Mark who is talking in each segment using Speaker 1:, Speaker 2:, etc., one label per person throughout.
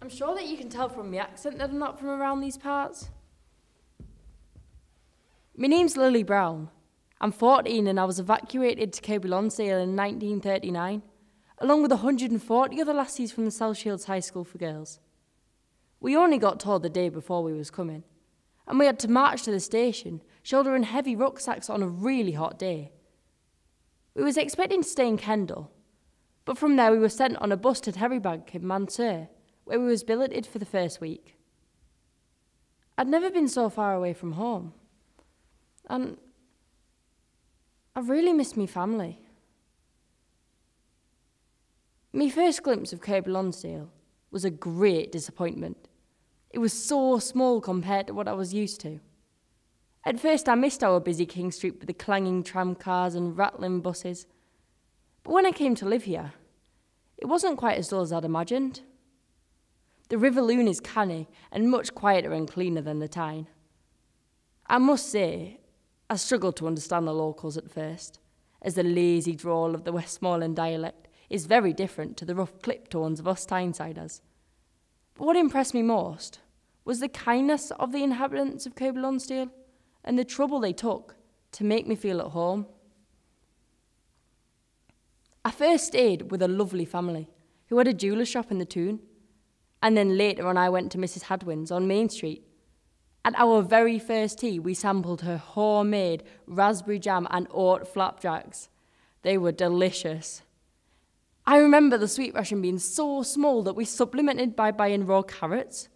Speaker 1: I'm sure that you can tell from my accent that I'm not from around these parts. My name's Lily Brown. I'm 14 and I was evacuated to Kirkby Lonsdale in 1939, along with 140 other lassies from the South Shields High School for Girls. We only got told the day before we was coming, and we had to march to the station, shouldering heavy rucksacks on a really hot day. We was expecting to stay in Kendal, but from there we were sent on a bus to Terrybank in Mansergh, where we was billeted for the first week. I'd never been so far away from home, and I really missed me family. My first glimpse of Kirkby Lonsdale was a great disappointment. It was so small compared to what I was used to. At first, I missed our busy King Street with the clanging tram cars and rattling buses. But when I came to live here, it wasn't quite as dull as I'd imagined. The River Lune is canny and much quieter and cleaner than the Tyne. I must say, I struggled to understand the locals at first, as the lazy drawl of the Westmorland dialect is very different to the rough clip tones of us Tynesiders. But what impressed me most was the kindness of the inhabitants of Kirkby Lonsdale and the trouble they took to make me feel at home. I first stayed with a lovely family who had a jeweller's shop in the Toon, and then later on I went to Mrs. Hadwin's on Main Street. At our very first tea, we sampled her homemade raspberry jam and oat flapjacks. They were delicious. I remember the sweet ration being so small that we supplemented by buying raw carrots.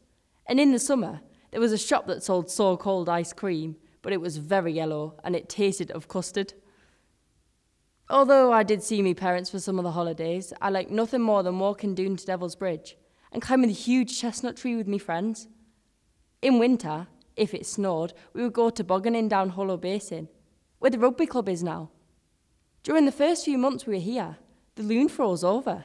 Speaker 1: And in the summer, there was a shop that sold so called ice cream, but it was very yellow and it tasted of custard. Although I did see my parents for some of the holidays, I liked nothing more than walking down to Devil's Bridge and climbing the huge chestnut tree with me friends. In winter, if it snowed, we would go tobogganing down Hollow Basin, where the rugby club is now. During the first few months we were here, the Lune froze over.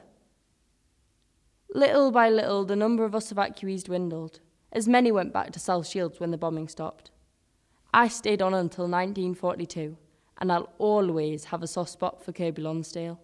Speaker 1: Little by little, the number of us evacuees dwindled, as many went back to South Shields when the bombing stopped. I stayed on until 1942, and I'll always have a soft spot for Kirkby Lonsdale.